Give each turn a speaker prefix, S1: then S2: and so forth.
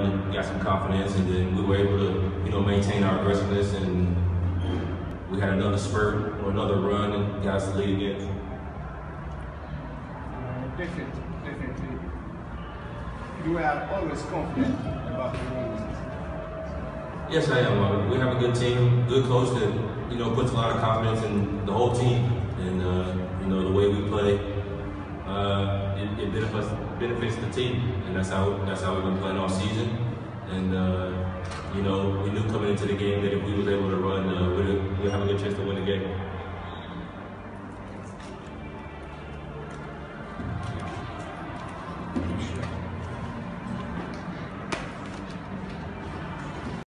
S1: run and got some confidence, and then we were able to, you know, maintain our aggressiveness, and we had another spurt or another run and got us the lead again.
S2: Uh, definitely, definitely. You are always confident about the win.
S1: Yes, I am. Uh, we have a good team, good coach that you know puts a lot of confidence in the whole team, and uh, you know the way we play. Uh, it, it benefits benefits the team, and that's how that's how we've been playing all season. And uh, you know, we knew coming into the game that if we was able to run, uh, we'd, we'd have a good chance to win the game.